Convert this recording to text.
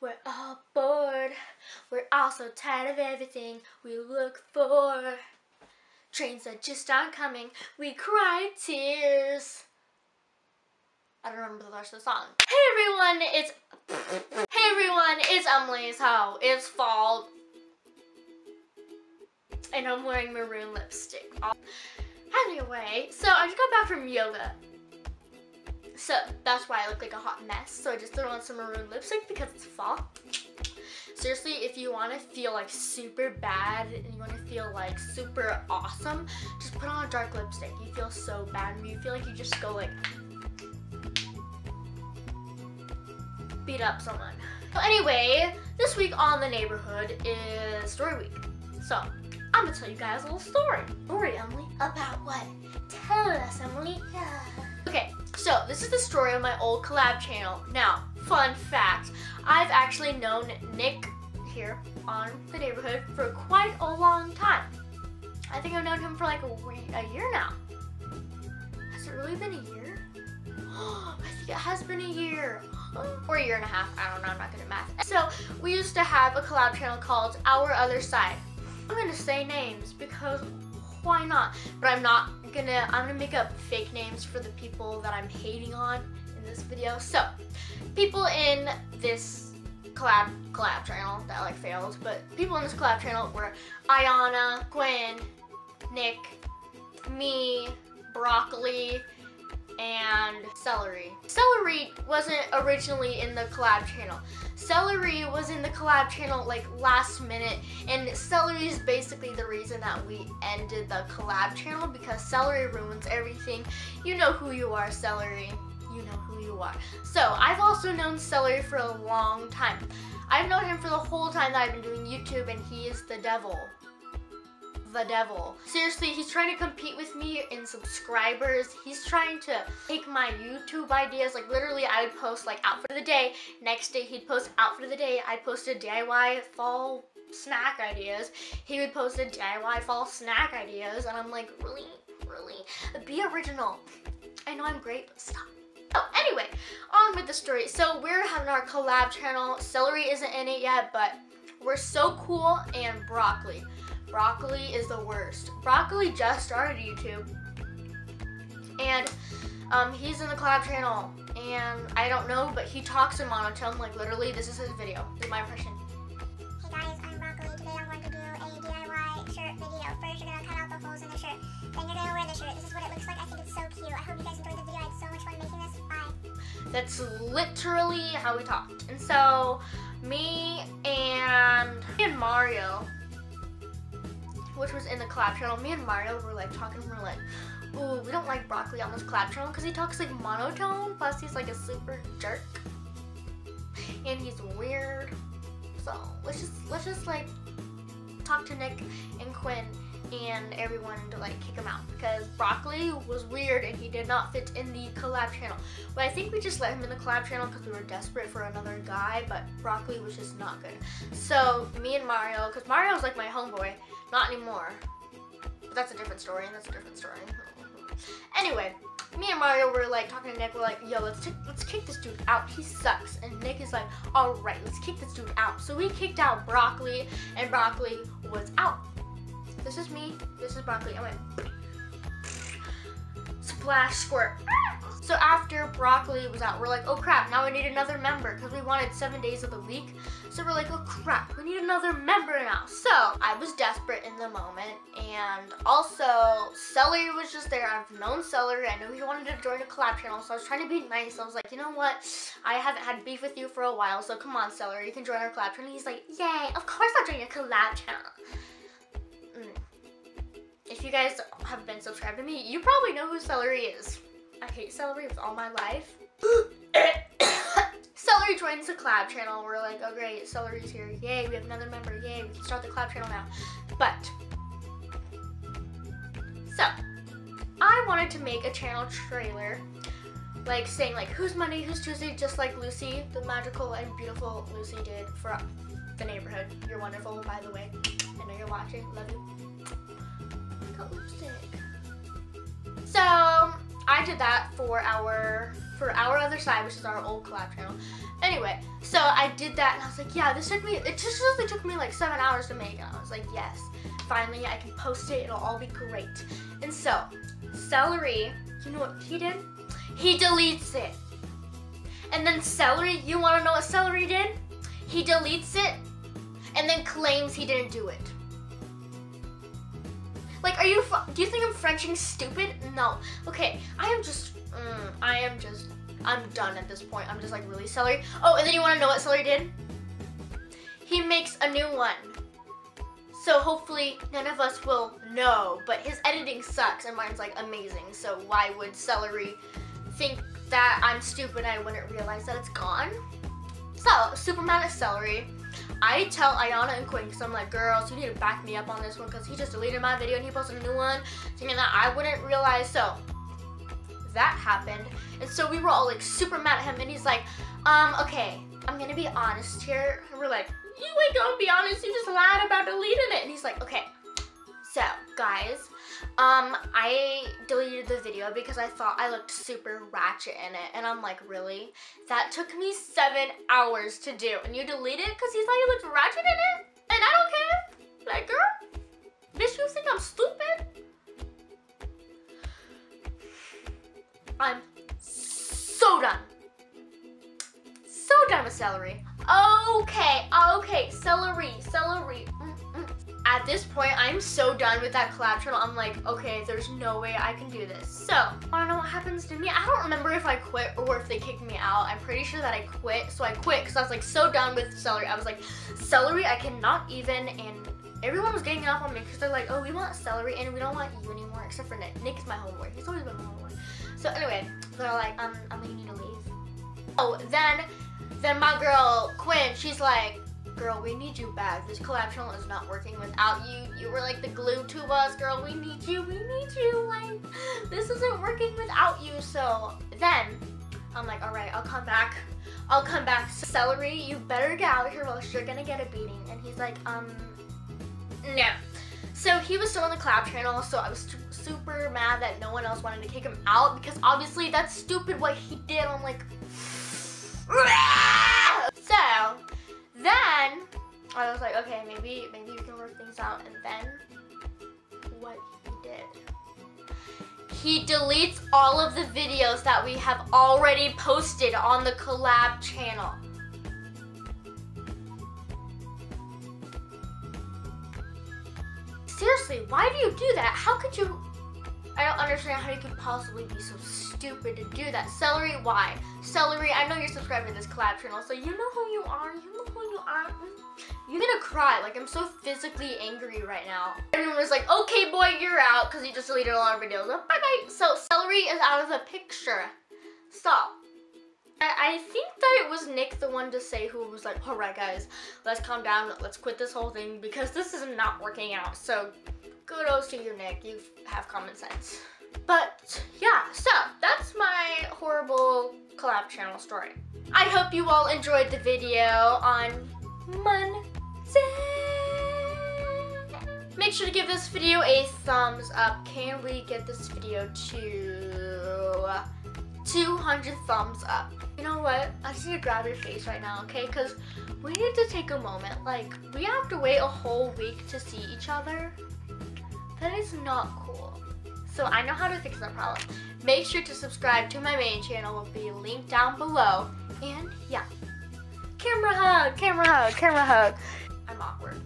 We're all bored. We're all so tired of everything we look for. Trains that just aren't coming. We cry tears. I don't remember the rest of the song. Hey everyone, it's Hey everyone, it's Emily's how it's fall. And I'm wearing maroon lipstick. Anyway, so I just got back from yoga. So that's why I look like a hot mess. So I just threw on some maroon lipstick because it's fall. Seriously, if you want to feel like super bad and you want to feel like super awesome, just put on a dark lipstick. You feel so bad and you feel like you just go like beat up someone. So anyway, this week on the neighborhood is story week. So I'm gonna tell you guys a little story. Story, Emily. About what? Tell us, Emily. Yeah. So this is the story of my old collab channel. Now, fun fact, I've actually known Nick here on the neighborhood for quite a long time. I think I've known him for like a, a year now. Has it really been a year? I think it has been a year or a year and a half. I don't know, I'm not good at math. So we used to have a collab channel called Our Other Side. I'm gonna say names because why not? But I'm not gonna, I'm gonna make up fake names for the people that I'm hating on in this video. So, people in this collab, collab channel that like failed, but people in this collab channel were Ayana, Gwen, Nick, me, Broccoli, and Celery. Celery wasn't originally in the collab channel. Celery was in the collab channel like last minute and Celery is basically the reason that we ended the collab channel because Celery ruins everything. You know who you are, Celery. You know who you are. So I've also known Celery for a long time. I've known him for the whole time that I've been doing YouTube and he is the devil the devil. Seriously, he's trying to compete with me in subscribers. He's trying to take my YouTube ideas. Like literally, I would post like outfit of the day. Next day, he'd post outfit of the day. I posted DIY fall snack ideas. He would post a DIY fall snack ideas. And I'm like, really? Really? Be original. I know I'm great, but stop. Oh, anyway, on with the story. So we're having our collab channel. Celery isn't in it yet, but we're so cool and broccoli. Broccoli is the worst. Broccoli just started YouTube. And um, he's in the collab channel. And I don't know, but he talks in monotone. Like literally, this is his video. This is my impression. Hey guys, I'm Broccoli. Today I'm going to do a DIY shirt video. First, you're going to cut out the holes in the shirt. Then you're going to wear the shirt. This is what it looks like. I think it's so cute. I hope you guys enjoyed the video. I had so much fun making this. Bye. That's literally how we talked. And so, me and, which was in the collab channel, me and Mario were like talking, we are like, ooh, we don't like broccoli on this collab channel because he talks like monotone, plus he's like a super jerk. And he's weird. So let's just let's just like talk to Nick and Quinn and everyone to like kick him out because Broccoli was weird and he did not fit in the collab channel. But I think we just let him in the collab channel because we were desperate for another guy, but Broccoli was just not good. So me and Mario, because Mario's like my homeboy, not anymore. But that's a different story, and that's a different story. anyway, me and Mario were like talking to Nick. We're like, yo, let's let's kick this dude out. He sucks. And Nick is like, all right, let's kick this dude out. So we kicked out Broccoli, and Broccoli was out. This is me. This is Broccoli. I went splash squirt. So after broccoli was out, we're like, oh crap, now we need another member because we wanted seven days of the week. So we're like, oh crap, we need another member now. So I was desperate in the moment. And also, Celery was just there. I've known Celery. I know he wanted to join a collab channel. So I was trying to be nice. I was like, you know what? I haven't had beef with you for a while. So come on, Celery, you can join our collab channel. He's like, yay, of course I'll join your collab channel. If you guys have been subscribed to me, you probably know who Celery is. I hate celery with all my life. celery joins the collab channel. We're like, oh great, celery's here. Yay, we have another member. Yay, we can start the collab channel now. But, so, I wanted to make a channel trailer like saying like who's Monday, who's Tuesday, just like Lucy, the magical and beautiful Lucy did for the neighborhood. You're wonderful, by the way. I know you're watching. Love you. So I did that for our for our other side, which is our old collab channel. Anyway, So I did that and I was like, yeah, this took me, it just really took me like seven hours to make. And I was like, yes, finally I can post it. It'll all be great. And so, celery, you know what he did? He deletes it. And then celery, you want to know what celery did? He deletes it and then claims he didn't do it. Like, are you, do you think I'm Frenching stupid? No. Okay, I am just, mm, I am just I'm done at this point. I'm just like, really, celery? Oh, and then you wanna know what celery did? He makes a new one. So hopefully none of us will know, but his editing sucks and mine's like amazing. So why would celery think that I'm stupid I wouldn't realize that it's gone? So, super mad at celery. I tell Ayana and Quinn because I'm like, girls, you need to back me up on this one because he just deleted my video and he posted a new one, thinking that I wouldn't realize. So, that happened. And so we were all like super mad at him and he's like, um, okay, I'm gonna be honest here. And we're like, you ain't gonna be honest, you just lied about deleting it. And he's like, okay, guys, um, I deleted the video because I thought I looked super ratchet in it. And I'm like, really? That took me seven hours to do. And you deleted it because you thought you looked ratchet in it? And I don't care? Like, girl, bitch, you think I'm stupid? I'm so done. So done with celery. Okay, okay, celery, celery. Mm-mm. At this point, I'm so done with that collab channel. I'm like, okay, there's no way I can do this. So, I don't know what happens to me? I don't remember if I quit or if they kicked me out. I'm pretty sure that I quit. So I quit because I was like so done with celery. I was like, celery, I cannot even, and everyone was getting up on me because they're like, oh, we want celery and we don't want you anymore except for Nick. Nick is my homeboy. He's always been my homeboy. So anyway, they're like, um, I'm gonna need to leave. Oh, then, then my girl Quinn, she's like, girl, we need you back. This collab channel is not working without you. You were like the glue to us, girl. We need you. We need you. Like, this isn't working without you. So then, I'm like, all right, I'll come back. I'll come back. Celery, you better get out of here, or else you're gonna get a beating. And he's like, um, no. So he was still on the collab channel, so I was super mad that no one else wanted to kick him out because obviously that's stupid what he did. I'm like, then I was like, okay, maybe maybe we can work things out. And then what he did, he deletes all of the videos that we have already posted on the collab channel. Seriously, why do you do that? How could you I don't understand how you could possibly be so stupid to do that. Celery, why? Celery, I know you're subscribed to this collab channel, so you know who you are. You know who you are. You're gonna cry. Like, I'm so physically angry right now. Everyone was like, okay, boy, you're out, because you just deleted a lot of videos. Bye-bye. So, Celery is out of the picture. Stop. I think that it was Nick the one to say who was like, all right, guys, let's calm down. Let's quit this whole thing because this is not working out. So kudos to you, Nick. You have common sense. But yeah, so that's my horrible collab channel story. I hope you all enjoyed the video on Monday. Make sure to give this video a thumbs up. Can we get this video to 200 thumbs up? You know what? I just need to grab your face right now, okay? Because we need to take a moment. Like, we have to wait a whole week to see each other. That is not cool. So I know how to fix that problem. Make sure to subscribe to my main channel will be linked down below. And yeah, camera hug, camera hug, camera hug. I'm awkward.